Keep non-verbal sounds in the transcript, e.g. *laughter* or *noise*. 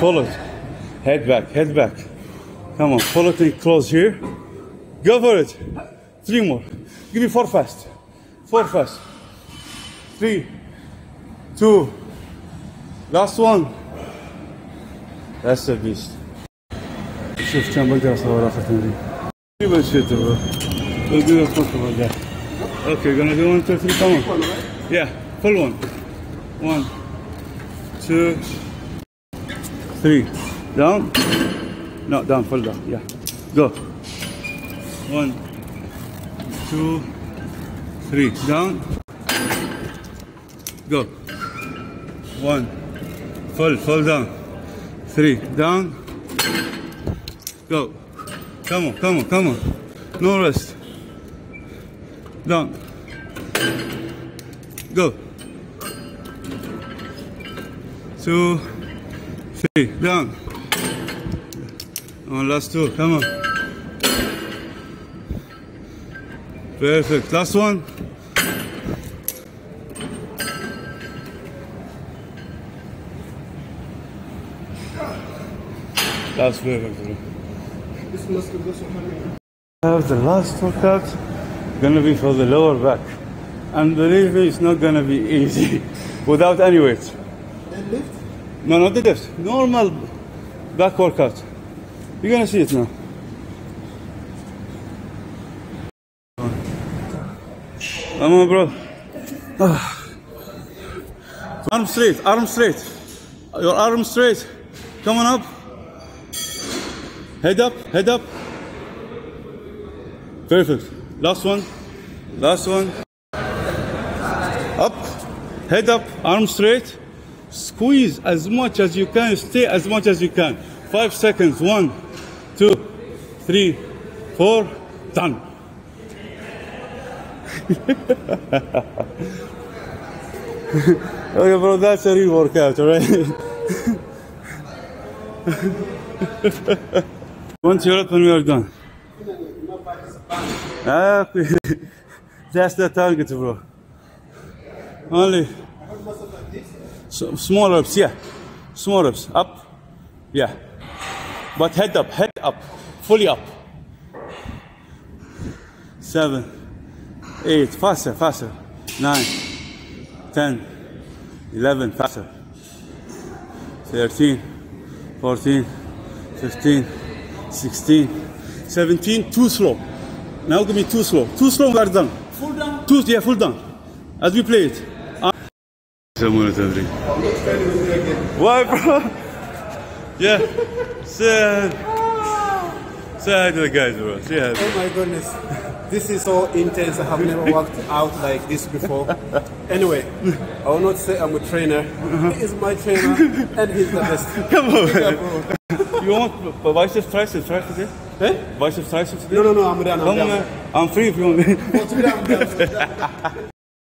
Pull it. Head back, head back. Come on, pull it in close here. Go for it. Three more. Give me four fast. Four fast. Three, two, last one. That's the beast. شوف كم بقدر اصور اخر تمرين. Even shit bro. We'll do it comfortable there. Okay, gonna do one, two, three, come on. Yeah, full one. One, two, three. Down. No, down, full down. Yeah. Go. One, two, three. Down. Go. One. Full, full down. Three. Down. Go. Come on, come on, come on. No rest. Down. Go. Two, three, down. On last two, come on. Perfect. Last one. That's perfect. Have the last workout gonna be for the lower back. And believe me, it's not gonna be easy *laughs* without any weight. Deadlift? No, not the lift. Normal back workout. You're gonna see it now. Come on, bro. Ah. Arm straight, arm straight. Your arm straight. Come on up. Head up, head up. Perfect. Last one. Last one. Up. Head up, arm straight. Squeeze as much as you can, stay as much as you can. Five seconds. One, two, three, four. Done. okay, bro, that's a real workout, alright? *laughs* Once you're up and we are done. Ah, *laughs* that's the target, bro. Only so, small reps, yeah. Small reps. Up. Yeah. But head up, head up. Fully up. Seven. Eight. Faster, faster. Nine, ten, eleven, Faster. Thirteen. Fourteen. Fifteen. Sixteen. Seventeen. Too slow. Now give me too slow. Too slow, we are done. Full down? Two, yeah, full down. As we play it. What? Why, bro? *laughs* Yeah. Sad. Sad to the guys, bro. Yeah. Oh my goodness. This is so intense. I have never worked out like this before. Anyway, I will not say I'm a trainer. He is my trainer, and he's the best. *laughs* Come on. Bro. you want biceps, triceps, right? Today? Eh? Biceps, triceps? Today? No, no, no. I'm done. I'm, done. I'm free if you want. Me. *laughs*